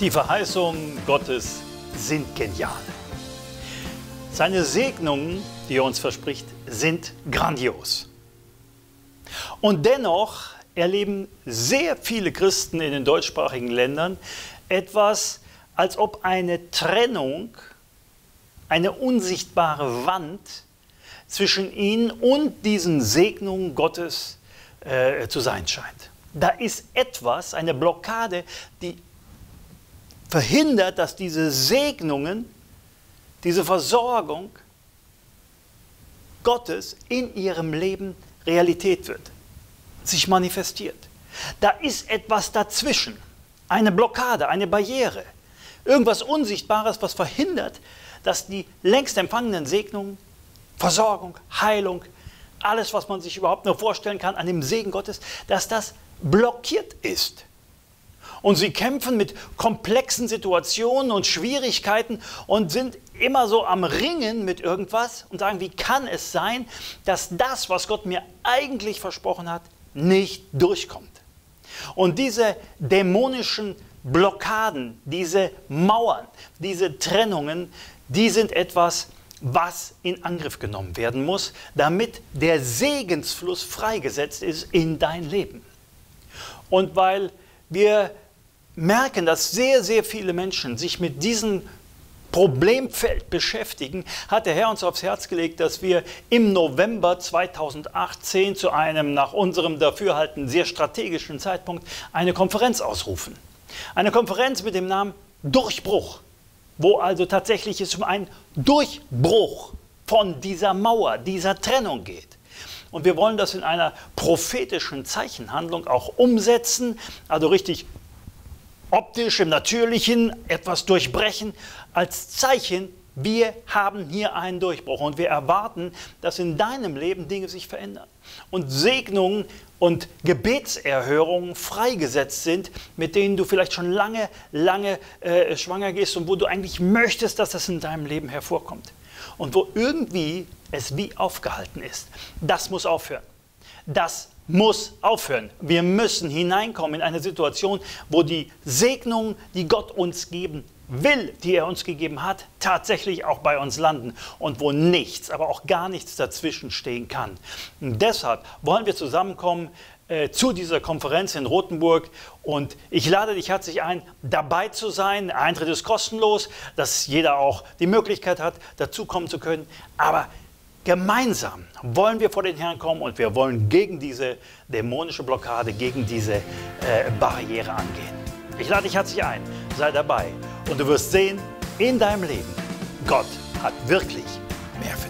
Die Verheißungen Gottes sind genial. Seine Segnungen, die er uns verspricht, sind grandios. Und dennoch erleben sehr viele Christen in den deutschsprachigen Ländern etwas, als ob eine Trennung, eine unsichtbare Wand zwischen ihnen und diesen Segnungen Gottes äh, zu sein scheint. Da ist etwas, eine Blockade, die verhindert, dass diese Segnungen, diese Versorgung Gottes in ihrem Leben Realität wird, sich manifestiert. Da ist etwas dazwischen, eine Blockade, eine Barriere, irgendwas Unsichtbares, was verhindert, dass die längst empfangenen Segnungen, Versorgung, Heilung, alles, was man sich überhaupt nur vorstellen kann an dem Segen Gottes, dass das blockiert ist. Und sie kämpfen mit komplexen Situationen und Schwierigkeiten und sind immer so am Ringen mit irgendwas und sagen, wie kann es sein, dass das, was Gott mir eigentlich versprochen hat, nicht durchkommt. Und diese dämonischen Blockaden, diese Mauern, diese Trennungen, die sind etwas, was in Angriff genommen werden muss, damit der Segensfluss freigesetzt ist in dein Leben. Und weil wir merken, dass sehr, sehr viele Menschen sich mit diesem Problemfeld beschäftigen, hat der Herr uns aufs Herz gelegt, dass wir im November 2018 zu einem nach unserem Dafürhalten sehr strategischen Zeitpunkt eine Konferenz ausrufen. Eine Konferenz mit dem Namen Durchbruch, wo also tatsächlich es um einen Durchbruch von dieser Mauer, dieser Trennung geht. Und wir wollen das in einer prophetischen Zeichenhandlung auch umsetzen, also richtig optisch im Natürlichen etwas durchbrechen, als Zeichen, wir haben hier einen Durchbruch und wir erwarten, dass in deinem Leben Dinge sich verändern und Segnungen und Gebetserhörungen freigesetzt sind, mit denen du vielleicht schon lange, lange äh, schwanger gehst und wo du eigentlich möchtest, dass das in deinem Leben hervorkommt. Und wo irgendwie es wie aufgehalten ist. Das muss aufhören. Das muss aufhören. Wir müssen hineinkommen in eine Situation, wo die Segnungen, die Gott uns geben will, die er uns gegeben hat, tatsächlich auch bei uns landen und wo nichts, aber auch gar nichts dazwischen stehen kann. Und deshalb wollen wir zusammenkommen äh, zu dieser Konferenz in Rothenburg und ich lade dich herzlich ein, dabei zu sein. Eintritt ist kostenlos, dass jeder auch die Möglichkeit hat, dazukommen zu können. Aber Gemeinsam wollen wir vor den Herrn kommen und wir wollen gegen diese dämonische Blockade, gegen diese äh, Barriere angehen. Ich lade dich herzlich ein, sei dabei und du wirst sehen, in deinem Leben, Gott hat wirklich mehr für dich.